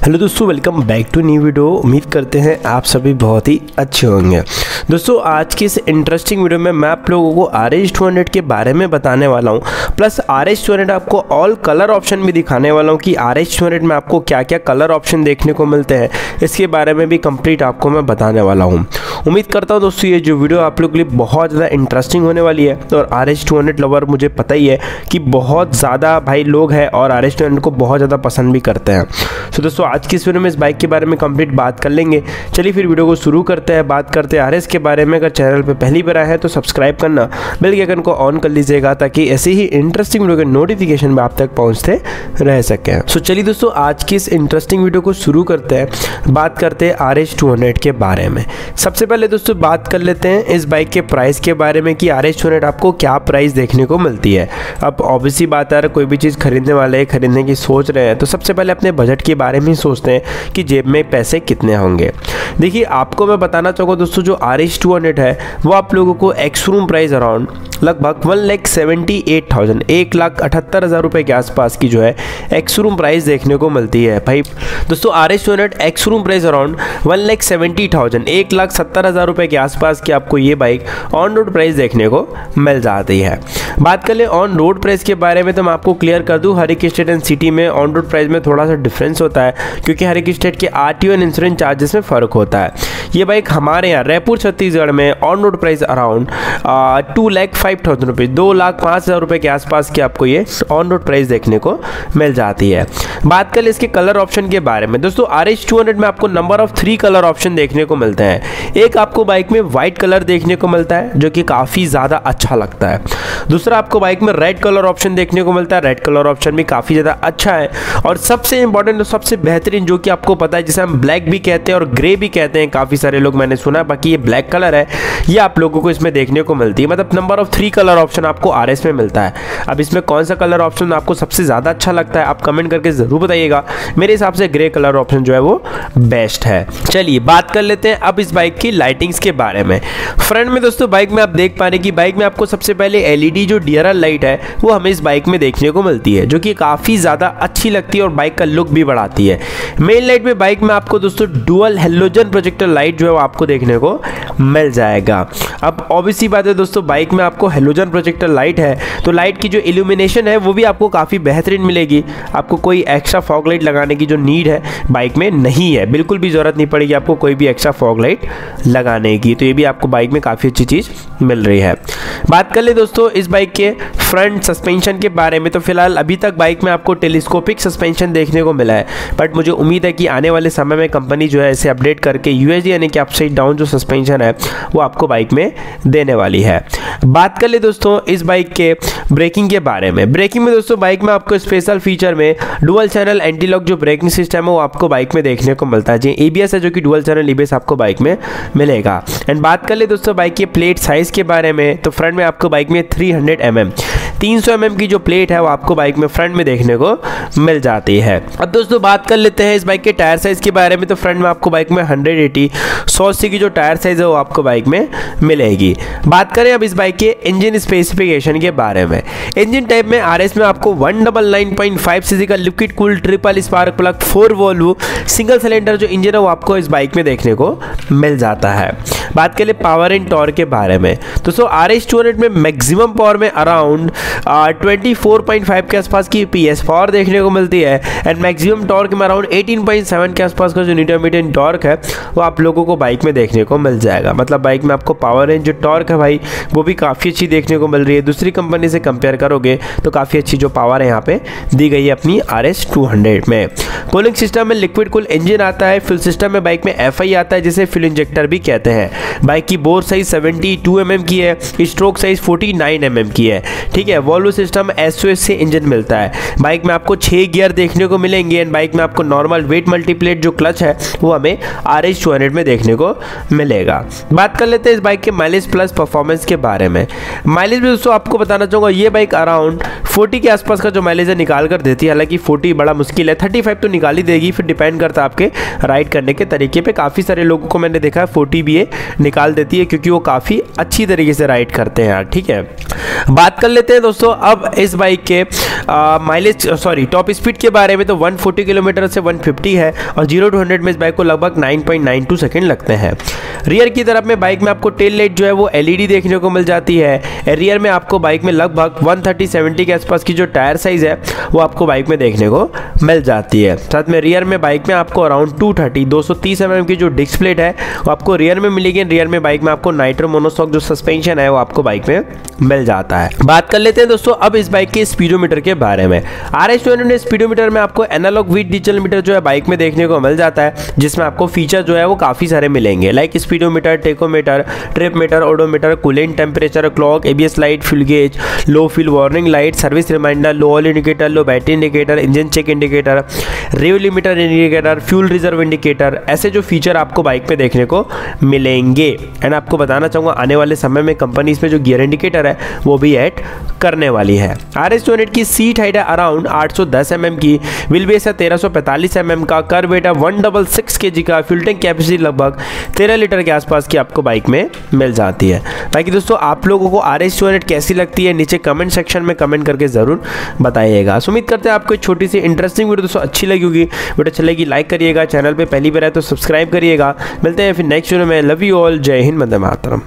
Hello दोस्तों welcome back to new video उम्मीद करते हैं आप सभी बहुत ही अच्छे होंगे। दोस्तों, आज की इस इंटरेस्टिंग वीडियो में मैं आप लोगों को आर एच के बारे में बताने वाला हूँ। प्लस आर एच आपको ऑल कलर ऑप्शन भी दिखाने वाला हूँ कि आर एच में आपको क्या क्या कलर ऑप्शन देखने को मिलते हैं। इसके बारे में भी कंप्लीट आपको मैं बताने वाला हूँ। उम्मीद करता हूँ दोस्तों, ये जो वीडियो आप लोग के लिए बहुत ज़्यादा इंटरेस्टिंग होने वाली है और आर एच लवर मुझे पता ही है कि बहुत ज़्यादा भाई लोग हैं और आर एच को बहुत ज़्यादा पसंद भी करते हैं। सो दोस्तों आज की इस वीडियो में इस बाइक के बारे में कंप्लीट बात कर लेंगे। चलिए फिर वीडियो को शुरू करते हैं, बात करते हैं आर के बारे में। अगर चैनल पर पहली बार आए हैं तो सब्सक्राइब करना। बेल के आइकन को ऑन कर लीजिएगा ताकि ऐसे ही इंटरेस्टिंग वीडियो के नोटिफिकेशन में आप तक पहुँचते रह सकें। सो चलिए दोस्तों, आज की इस इंटरेस्टिंग वीडियो को शुरू करते हैं। बात करते हैं आर एच के बारे में। सबसे पहले दोस्तों, बात कर लेते हैं इस बाइक के प्राइस के बारे में कि आर एच आपको क्या प्राइस देखने को मिलती है। अब ऑब्वियसली बात है कोई भी चीज़ खरीदने वाले, खरीदने की सोच रहे हैं तो सबसे पहले अपने बजट के बारे में सोचते हैं कि जेब में पैसे कितने होंगे। देखिए, आपको मैं बताना चाहूँगा दोस्तों, जो आर एच टू हंड्रेड है, वो आप लोगों को एक्स रूम प्राइस अराउंड लगभग one lakh seventy eight thousand एक लाख अठहत्तर हज़ार रुपये के आसपास की जो है एक्स रूम प्राइस देखने को मिलती है। भाई, दोस्तों R S unit ex room price around one lakh seventy thousand एक लाख सत्तर हज़ार रुपये के आसपास की आपको ये बाइक ऑन रोड प्राइस देखने को मिल जाती है। बात कर ले ऑन रोड प्राइस के बारे में तो मैं आपको क्लियर कर दूँ, हर एक स्टेट एंड सिटी में ऑन रोड प्राइस में थोड़ा सा डिफरेंस होता है, क्योंकि हर एक स्टेट के R T O and insurance charges में फ़र्क होता है। ये बाइक हमारे यहाँ रायपुर, छत्तीसगढ़ में on road price around two lakh five thousand rupees दो लाख पाँच हज़ार रुपये के आसपास की आपको ये ऑन रोड प्राइस देखने को मिल जाती है। बात कर इसके कलर ऑप्शन के बारे में। दोस्तों आर एच में आपको number of three colour option देखने को मिलते हैं। एक आपको बाइक में व्हाइट कलर देखने को मिलता है, जो कि काफ़ी ज़्यादा अच्छा लगता है। दूसरा आपको बाइक में रेड कलर ऑप्शन देखने को मिलता है। रेड कलर ऑप्शन भी काफ़ी ज़्यादा अच्छा है। और सबसे इंपॉर्टेंट और सबसे बेहतरीन जो कि आपको पता है, जिसे हम ब्लैक भी कहते हैं और ग्रे भी कहते हैं काफ़ी सारे लोग मैंने सुना, बाकी ये ब्लैक कलर है, ये आप लोगों को इसमें देखने को मिलती है। मतलब number of three colour option आपको आरएस में मिलता है। अब इसमें कौन सा कलर ऑप्शन आपको सबसे ज़्यादा अच्छा लगता है, आप कमेंट करके ज़रूर बताइएगा। मेरे हिसाब से ग्रे कलर ऑप्शन जो है वो बेस्ट है। चलिए, बात कर लेते हैं अब इस बाइक की लाइटिंग्स के बारे में। फ्रंट में दोस्तों बाइक में आप देख पा रहे कि बाइक में आपको सबसे पहले एलईडी जो डीआरएल लाइट है, वो हमें इस बाइक में देखने को मिलती है, जो कि काफ़ी ज़्यादा अच्छी लगती है और बाइक का लुक भी बढ़ाती है। मेन लाइट में बाइक में आपको दोस्तों डुअल हेलोजन प्रोजेक्टर लाइट जो है वो आपको देखने को मिल जाएगा। अब ऑब्वियसली बात है दोस्तों, बाइक में आपको हेलोजन प्रोजेक्टर लाइट है तो लाइट की जो इल्यूमिनेशन है, वो भी आपको काफ़ी बेहतरीन मिलेगी। आपको कोई एक्स्ट्रा फॉग लाइट लगाने की जो नीड है, बाइक में नहीं है। बिल्कुल भी ज़रूरत नहीं पड़ेगी आपको कोई भी एक्स्ट्रा फॉग लाइट लगाने की। तो ये भी आपको बाइक में काफ़ी अच्छी चीज़ मिल रही है। बात कर ले दोस्तों, इस बाइक के फ्रंट सस्पेंशन के बारे में। तो फ़िलहाल अभी तक बाइक में आपको टेलीस्कोपिक सस्पेंशन देखने को मिला है। बट मुझे उम्मीद है कि आने वाले समय में कंपनी जो है इसे अपडेट करके यू यानी कि अपसाइड डाउन जो सस्पेंशन है, वो आपको बाइक में देने वाली है। बात कर ले दोस्तों इस बाइक के ब्रेकिंग के बारे में। ब्रेकिंग में दोस्तों बाइक में आपको स्पेशल फीचर में डुअल चैनल एंटी लॉक जो ब्रेकिंग सिस्टम है, वो आपको बाइक में देखने को मिलता है। जी एबीएस है जो कि डुअल चैनल ईबीएस आपको बाइक में मिलेगा। एंड बात कर ले दोस्तों बाइक के प्लेट साइज़ के बारे में तो फ्रंट में आपको बाइक में थ्री हंड्रेड mm 300 mm की जो प्लेट है, वो आपको बाइक में फ्रंट में देखने को मिल जाती है। अब दोस्तों, बात कर लेते हैं इस बाइक के टायर साइज़ के बारे में। तो फ्रंट में आपको बाइक में 180 सौ की जो टायर साइज़ है, वो आपको बाइक में मिलेगी। बात करें अब इस बाइक के इंजन स्पेसिफिकेशन के बारे में। इंजन टाइप में आर में आपको one double nine point five C का liquid cool triple spark plug four valve single cylinder जो इंजन है, वो आपको इस बाइक में देखने को मिल जाता है। बात करें पावर एंड टॉर के बारे में। दोस्तों आर एस में मैक्सिमम पावर में around twenty four point five के आसपास की पी एस पावर देखने को मिलती है एंड मैक्सिमम टॉर्क में अराउंड एटीन पॉइंट सेवन के आसपास का जो नीटोमीटर टॉर्क है, वो आप लोगों को बाइक में देखने को मिल जाएगा। मतलब बाइक में आपको पावर रेंज जो टॉर्क है भाई, वो भी काफ़ी अच्छी देखने को मिल रही है। दूसरी कंपनी से कंपेयर करोगे तो काफ़ी अच्छी जो पावर है यहाँ पे दी गई है अपनी आर एस टू हंड्रेड में। कूलिंग सिस्टम में लिक्विड कूल इंजन आता है फिल सिस्टम में बाइक में एफ़ आई आता है, जिसे फिल इंजेक्टर भी कहते हैं। बाइक की बोर साइज़ 72 एम mm की है स्ट्रोक साइज़ 49 एम mm की है। ठीक है वॉल्वो सिस्टम एस से इंजन मिलता है। बाइक में आपको छह गियर देखने को मिलेंगे एंड बाइक में आपको नॉर्मल वेट मल्टीप्लेट जो क्लच है, वो हमें आर एच में देखने को मिलेगा। बात कर लेते हैं इस बाइक के माइलेज प्लस परफॉर्मेंस के बारे में। माइलेज में दोस्तों, आपको बताना चाहूँगा, ये बाइक अराउंड 40 के आसपास का जो माइलेज है निकाल कर देती है। हालाँकि 40 बड़ा मुश्किल है। 35 तो निकाल ही देगी, फिर डिपेंड करता है आपके राइड करने के तरीके पे। काफ़ी सारे लोगों को मैंने देखा है 40 भी है निकाल देती है, क्योंकि वो काफ़ी अच्छी तरीके से राइड करते हैं। यार ठीक है, बात कर लेते हैं दोस्तों, अब इस बाइक के माइलेज सॉरी टॉप स्पीड के बारे में। तो 140 किलोमीटर से 150 है और ज़ीरो टू हंड्रेड में इस बाइक को लगभग 9.92 सेकंड लगते हैं। रियर की तरफ़ में बाइक में आपको टेल लाइट जो है वो एलईडी देखने को मिल जाती है। रियर में आपको बाइक में लगभग 130 70 के आसपास की जो टायर साइज़ है, वो आपको बाइक में देखने को मिल जाती है। साथ में रियर में बाइक में आपको अराउंड 230 230 एमएम की जो डिस्क प्लेट है, वो आपको रियर में मिलेगी। रियर में बाइक में आपको नाइट्रो मोनोसॉक जो सस्पेंशन है, वो आपको बाइक में मिल जाता है। बात कर लेते हैं दोस्तों, अब इस बाइक के स्पीडोमीटर के बारे में। आर एस स्पीडोमीटर में आपको एनालॉग वीट डिजिटल मीटर जो है बाइक में देखने को मिल जाता है, जिसमें आपको फीचर जो है, वो काफ़ी सारे मिलेंगे। Like speedometer tachometer trip meter odometer cooling temperature clock ABS light fuel gauge low fuel warning light service reminder, low oil indicator, low battery indicator, engine check indicator, rev limiter indicator, fuel reserve indicator, ऐसे जो feature आपको bike पे देखने को मिलेंगे। And आपको बताना चाहूँगा, आने वाले समय में कंपनी इसमें जो गियर इंडिकेटर है, वो भी ऐड करने वाली है। आर एस की सीट हाइट है अराउंड 810 mm की व्हील बेस है 1345 mm का कर वेट है वन डबल सिक्स के जी का फ्यूल टैंक कैपेसिटी लगभग 13 लीटर के आसपास की आपको बाइक में मिल जाती है। बाकी दोस्तों, आप लोगों को आर एस कैसी लगती है, नीचे कमेंट सेक्शन में कमेंट करके ज़रूर बताइएगा। उम्मीद करते हैं आपको छोटी सी इंटरेस्टिंग वीडियो दोस्तों, अच्छी लगी होगी। वीडियो अच्छी लगी लाइक करिएगा चैनल पर पहली बार है तो सब्सक्राइब करिएगा। मिलते हैं फिर नेक्स्ट वीडियो में। Love you all Jai Hind मंदे मातरम।